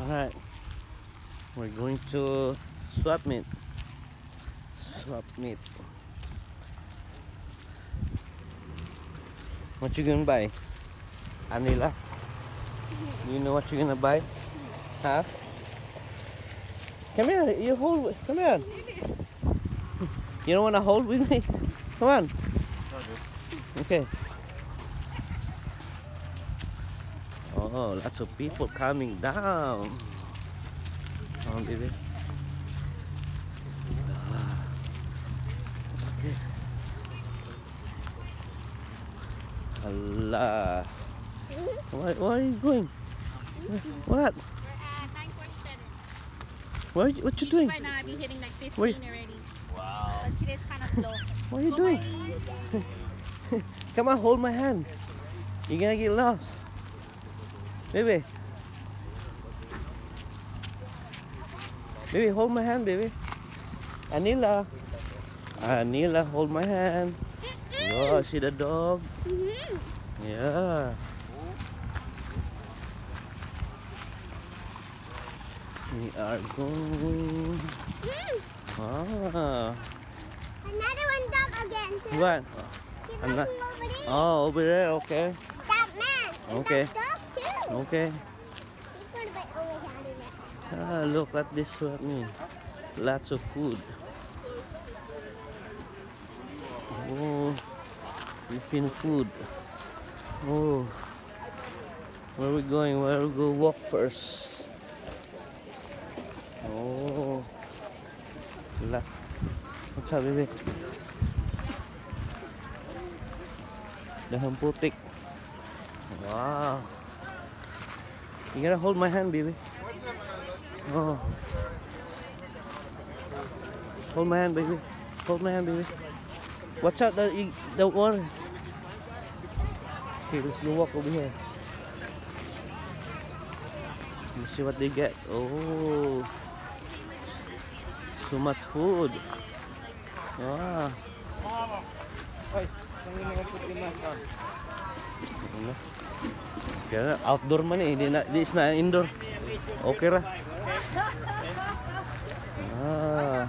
Alright. We're going to swap meet. Swap meet. What you gonna buy? Anila? You know what you're gonna buy? Huh? Come here, you hold come here. You don't wanna hold with me? Come on. Okay. Oh, lots of people coming down. Oh, baby. Ah. Okay. Allah. Why, why are you going? What? We're at 947. What, what you doing? Right now, I'll be hitting like 15 Wait. already. Wow. But today's kind of slow. What are you Go doing? Come on, hold my hand. You're gonna get lost. Baby. Baby, hold my hand, baby. Anila. Anila, hold my hand. Oh, see the dog? Yeah. We are going. Ah. Another one dog again. Too. What? He's I'm not- over there. Oh, over there, okay. That man. Okay. Okay. Ah, look at this one. Lots of food. Oh, Philippine food. Oh, where are we going? Where we go walk first? Oh, la. What's up, baby? Dahon putik. Wow. You gotta hold my hand, baby. Oh. Hold my hand, baby. Hold my hand, baby. Watch out, the, the water. Okay, let's go walk over here. Let's see what they get. Oh. So much food. Wow. Ano? Kaya na, outdoor man eh, di na, di is na indoor. Okay ra. Ah,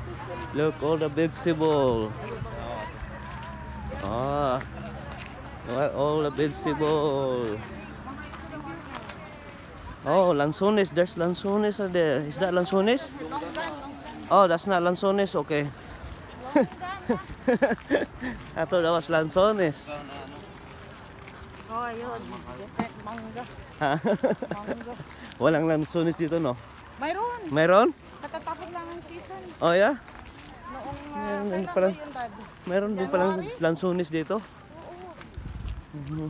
look all the vegetable. Ah, all the vegetable. Oh, lanzones. There's lanzones there. Is that lanzones? Oh, that's not lanzones. Okay. I thought that was lanzones. Oh, yun. Different manga. Ha? Manga. Walang lanzones dito, no? Mayroon. Mayroon? Katatapos lang ang season. Oh, yeah? Noong uh, Yan, kailan yan pala. yun, Dad? Meron din palang lansones dito. Oo. Mhm.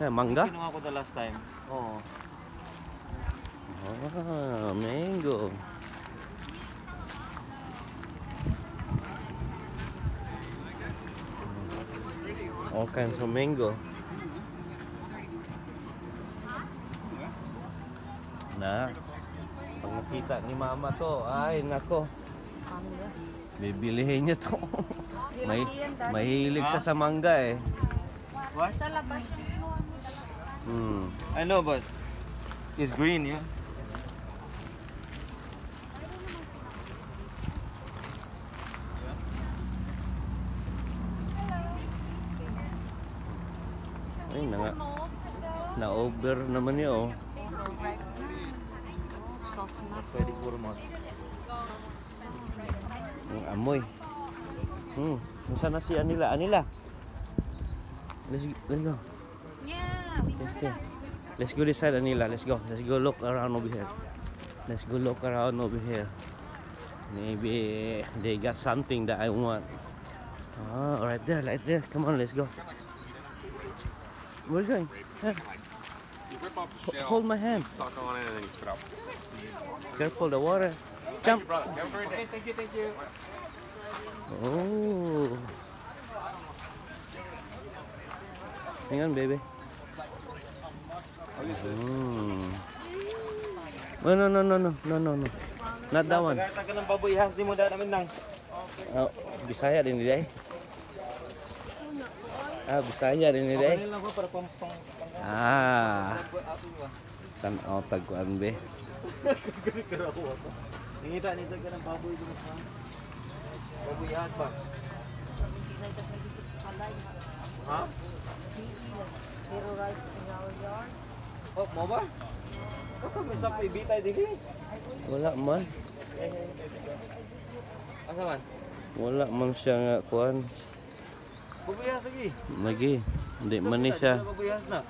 Eh, mangga? Kinuha ko the last time. Oo. Ah, mango. All kinds of mango. Na. Pag nakita ni mama to, ay nako, bibilihin niya to. May, mahilig siya sa mangga eh. What? Hmm. I know, but it's green, yeah. Na-over naman niya oh. Pwede kurma. Ang amoy. Hmm. Nasaan na si Anila? Anila? Let's, let's go. Yeah, we Let's go. Let's go this side, Anila. Let's go. Let's go look around over here. Let's go look around over here. Maybe they got something that I want. Ah, right there, right there. Come on, let's go. We're going. Yeah. You rip off the shell, Hold my hand. suck on it, and then you spit out. Careful, the water. Jump. Brother, have a great day. Thank you, thank you. Oh. Hang on, baby. Mm. Oh, no, no, no, no, no, no, no. Not that one. Tagal ng baboy has di mo dahil namin nang. Oh, Bisaya din nila eh. Ah, bisa aja ini deh. Ah. San otak gua kan, oh, be. Ini tak ni taguan babu itu. Babu ya apa? Hah? Oh, mau ba? Kok bisa? Wala man. Wala man kuan. Baboy hat lagi. Lagi. Hindi man ni siya. Baboy hat na.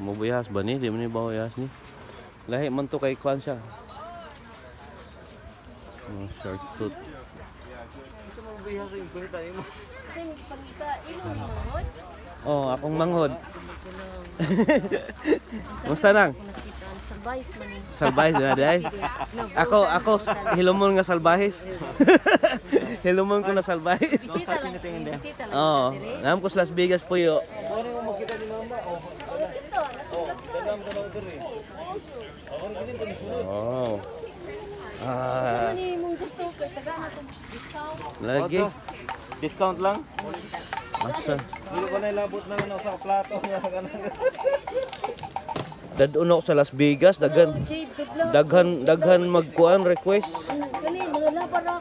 Mabuyas ba ni? Di man ni bawayas ni. Lahi man to kay kuan siya. Oh, short suit. Ito hat yung kunita mo. Oh, akong manghod. Musta nang? Salbais man ni. Salbahis na day. Ako ako hilumon nga salbahis. hilumon ko na salbahis. Bisita lang. Bisita lang. Oo. Nam ko sa Las Vegas po yo. Ano mo makita ni mama? Oh, oh, dalam dalam diri. Ako rin din kami sunod. Oh. Ah, Ano ni mong gusto kay taga na tong discount. lagi. Discount lang? Asa? Dili ko na ilabot na lang sa plato. Dadun ako sa Las Vegas, daghan luck. daghan daghan magkuan request. Ano, Kani mga laba ra.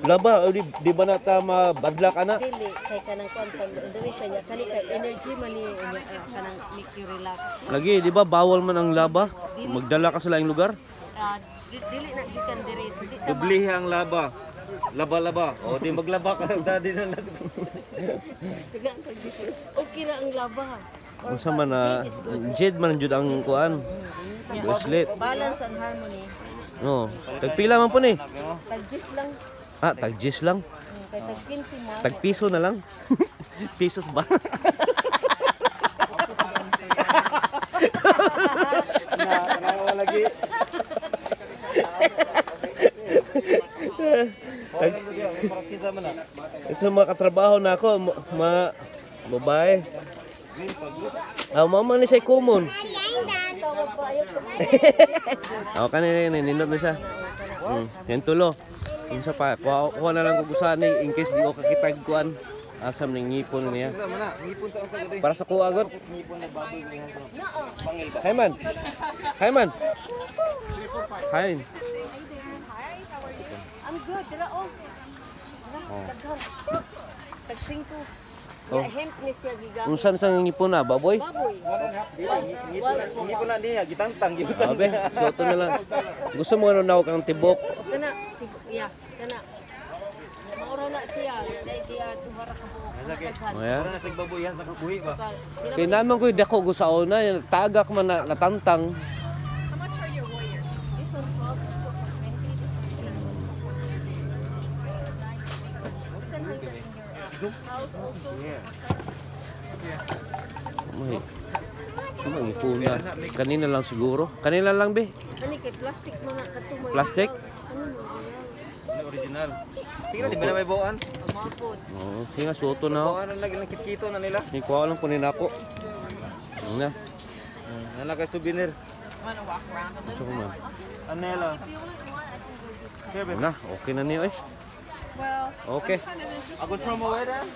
Laba, o di, di ba na ta mabadlak ana? Dili kay kanang kon pang Indonesia niya kani kay energy man ni niya, ah, kanang make you relax. Lagi, di ba bawal man ang laba? Magdala ka sa laing lugar? Ah, di- dili na gikan diri. Dublihe ang laba. Laba-laba. O di maglaba ka ng daddy na lang. Okay ra ang laba. Or Unsa man na Jade good. jade man jud ang kuan. Yeah. Bracelet. Balance and harmony. No. Tagpila man po ni. Tag-gis lang. Ah, tag lang. Kay tag 15 mo. Tag piso na lang. Pisos ba? Nakakawa lagi. Na. Ito mga katrabaho na ako, ma babae. Ah, mama ni siya ko. Ako kanina yun, ninindot na siya. Hmm, yan tulo. Yung sa pa, kuha, kuha na lang ko gusto ni in case di ko kakitag kuan. Asam ng ngipon niya. Gud. Para sa kuha agad. Ngipon na baboy nga. Pangil ba? Hi man. Hi man. Hi. I'm good. Dira oh. Tag 5. Oh. Ya hemp ni siya gigamit. Unsan sa ngipon na, baboy? Baboy. Ngipon na ngipon na niya gitantang gyud. Abe, suoto na lang. Gusto mo ano na kang tibok? Kana tib- ya kana. Maura na siya. Dahil diya tubara sa buhok. Daghan. Oh, yeah. Wala na sig baboy yan nakabuhi ba? Kaya naman ko dako ko sa una, tagak man na natantang. May. Ano ang ipuna? Kanina lang siguro. Kanina lang be. Ani kay plastic mga katumay. Plastic? Ano original. Sige na di ba na may bawaan? Oo, sige nga, suoto na ako. Bawaan na lang kitkito na nila. Kuha lang po ni Nako. Ano na? Ano na kay souvenir? Gusto ko man. Anela. Ano na, okay na niyo eh. Well, okay. I'm, kind of I'm gonna throw them away then.